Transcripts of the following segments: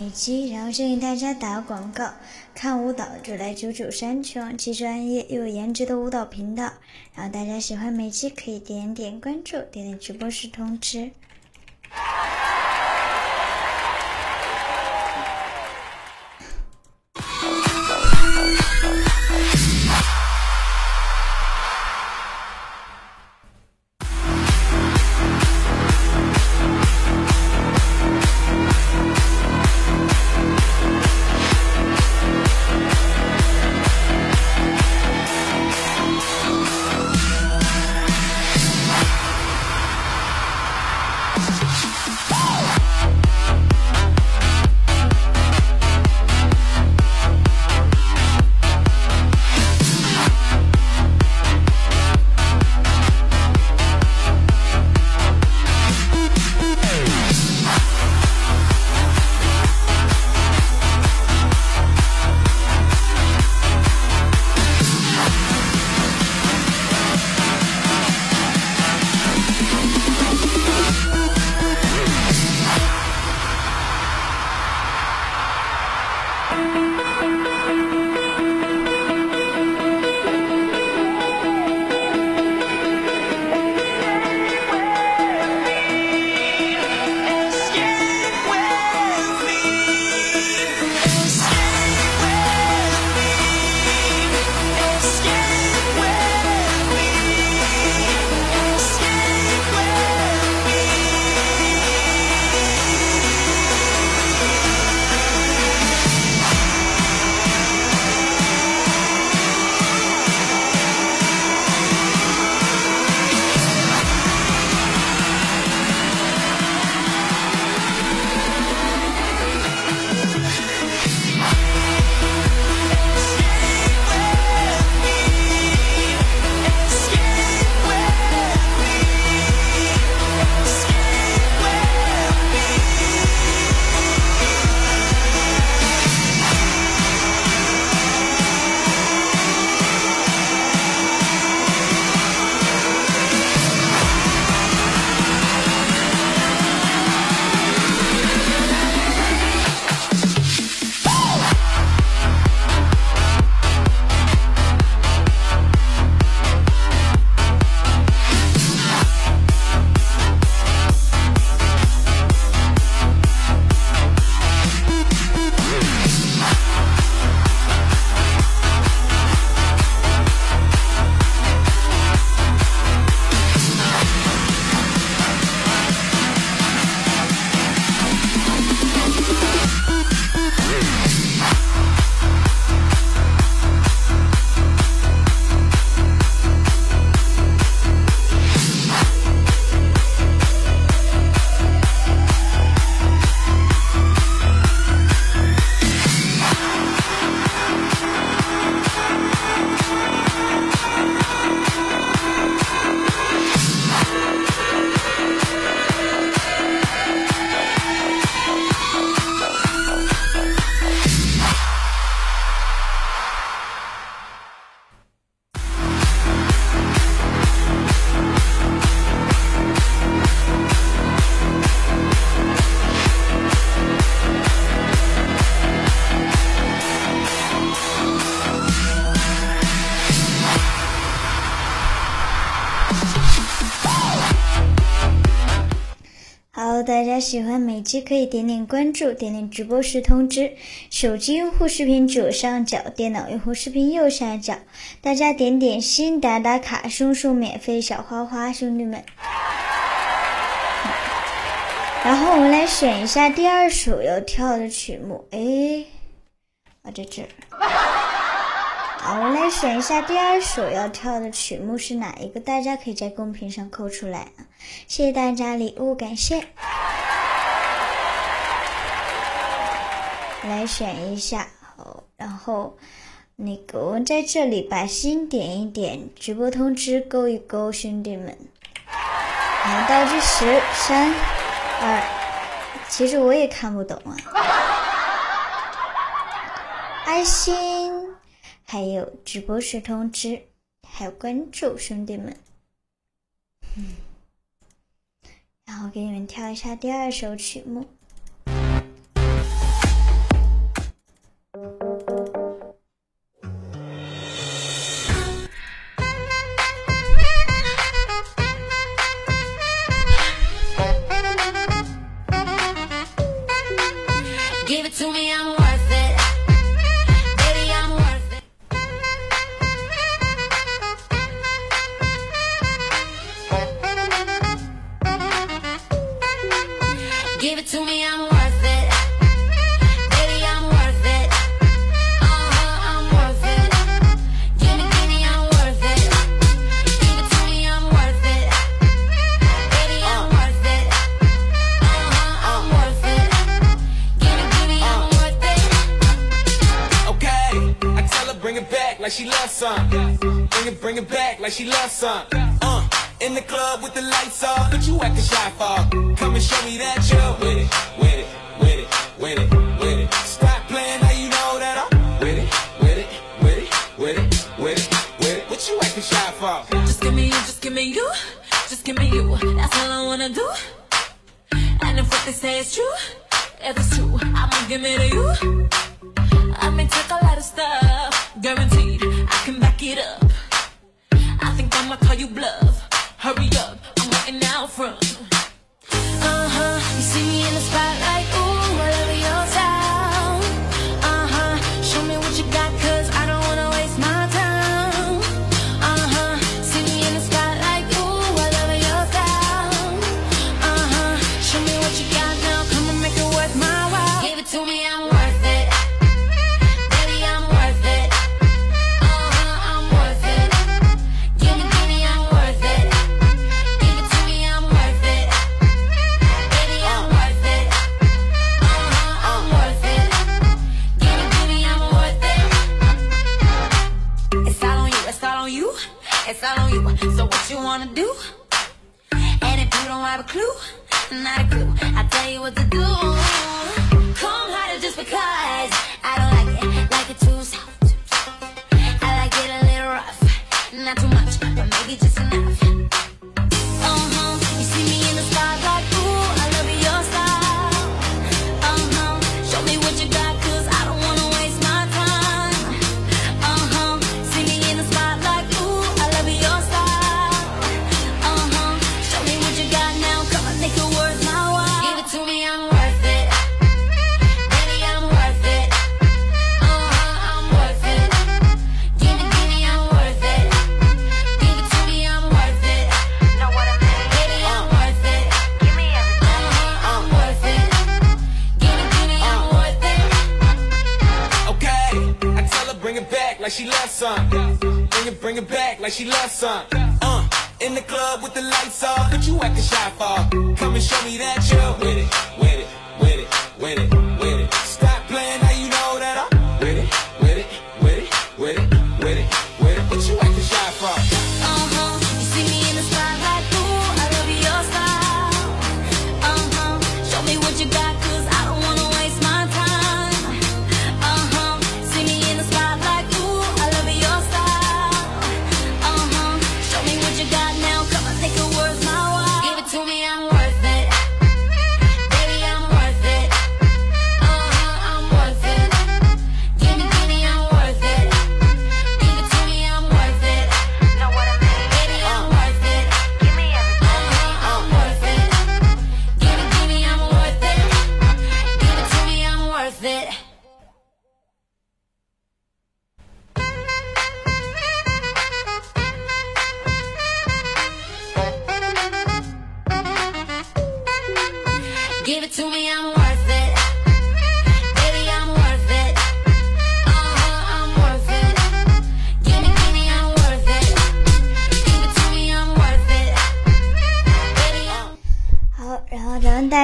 美姬，然后先给大家打个广告，看舞蹈就来九九三全网既专业又有颜值的舞蹈频道。然后大家喜欢美姬可以点点关注，点点直播室通知。喜欢美肌可以点点关注，点点直播时通知。手机用户视频左上角，电脑用户视频右下角。大家点点心，打打卡，送送免费小花花，兄弟们。然后我们来选一下第二首要跳的曲目。哎，啊，在这儿。好，我们来选一下第二首要跳的曲目是哪一个？大家可以在公屏上扣出来啊！谢谢大家礼物，感谢。来选一下，好，然后那个我们在这里把心点一点，直播通知勾一勾，兄弟们。好，倒计时，三、二，其实我也看不懂啊。爱心，还有直播时通知，还有关注，兄弟们。嗯，然后给你们跳一下第二首曲目。like she loves some. Uh, in the club with the lights off, but you acting shy for. Come and show me that you're with it, with it, with it, with it, with it. Stop playing, now you know that I'm with it, with it, with it, with it, with it, with it. What you acting shy for? Just give me you, just give me you, just give me you. That's all I wanna do. And if what they say is true, if it's true, I'ma give it to you. wanna do like she loves some. Uh, in the club with the lights off, but you acting shy for. Come and show me that you're with it.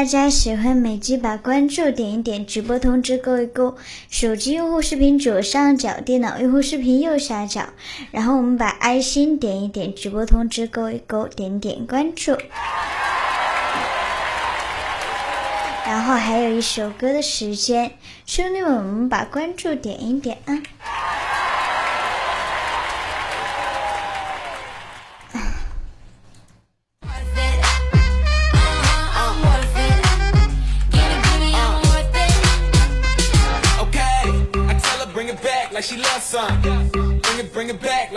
大家喜欢美姬，把关注点一点，直播通知勾一勾，手机用户视频左上角，电脑用户视频右下角。然后我们把爱心点一点，直播通知勾一勾，点点关注。然后还有一首歌的时间，兄弟们，我们把关注点一点啊。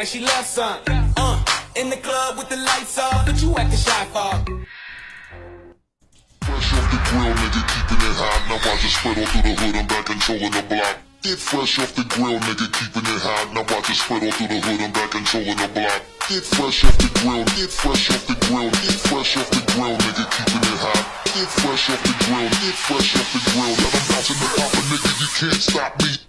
she loves some. Uh, in the club with the lights off, but you acting shy for. Fresh off the grill, nigga, keeping it hot. Now watch it spread all through the hood, I'm back controlling the block. Get fresh off the grill, nigga, keeping it hot. Now watch it spread all through the hood, I'm back controlling the block. Get fresh off the grill, get fresh off the grill, get fresh off the grill, nigga, keeping it hot. Get fresh off the grill, get fresh off the grill. Now I'm bouncing the pop, nigga, you can't stop me.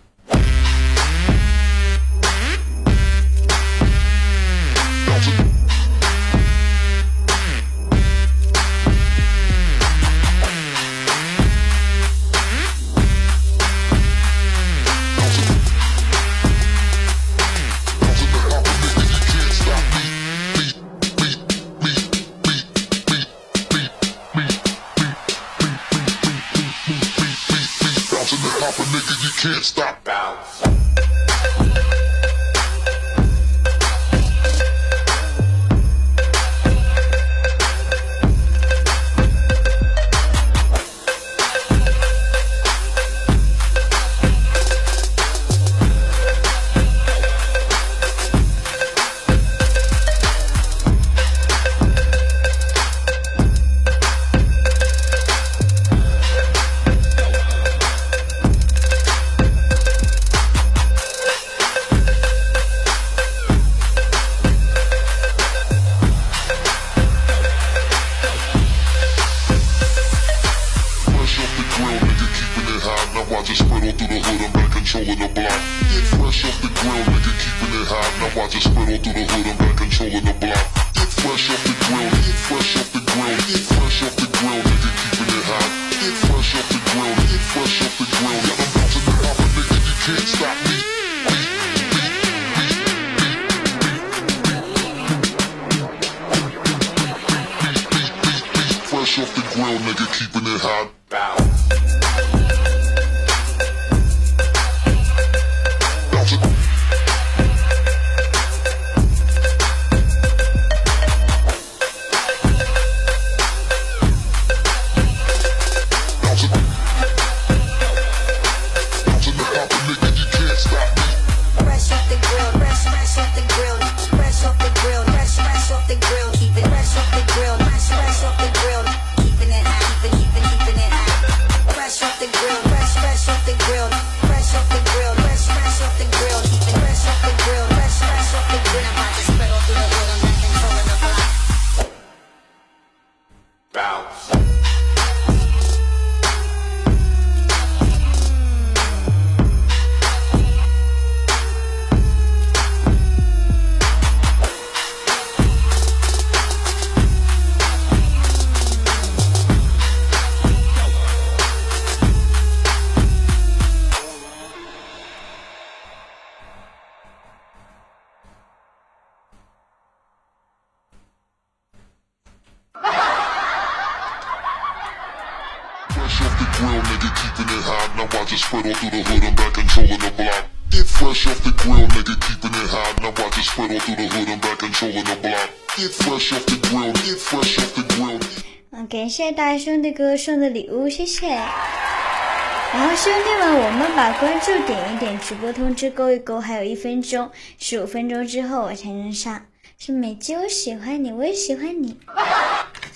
嗯，感谢大兄弟哥送的礼物，谢谢。然后兄弟们，我们把关注点一点，直播通知勾一勾，还有一分钟，十五分钟之后我才能上。是美姬，我喜欢你，我也喜欢你。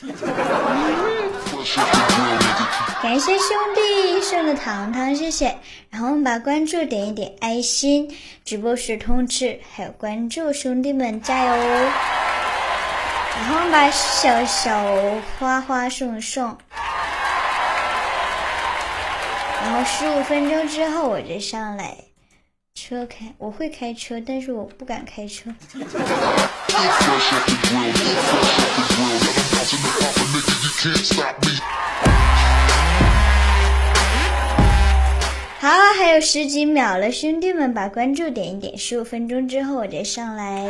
Fresh 感谢兄弟送的糖糖，谢谢。然后我们把关注点一点，爱心、直播时通知，还有关注，兄弟们加油！然后我们把小小花花送送。然后十五分钟之后我再上来。车开，我会开车，但是我不敢开车。好，还有十几秒了，兄弟们，把关注点一点，十五分钟之后我再上来。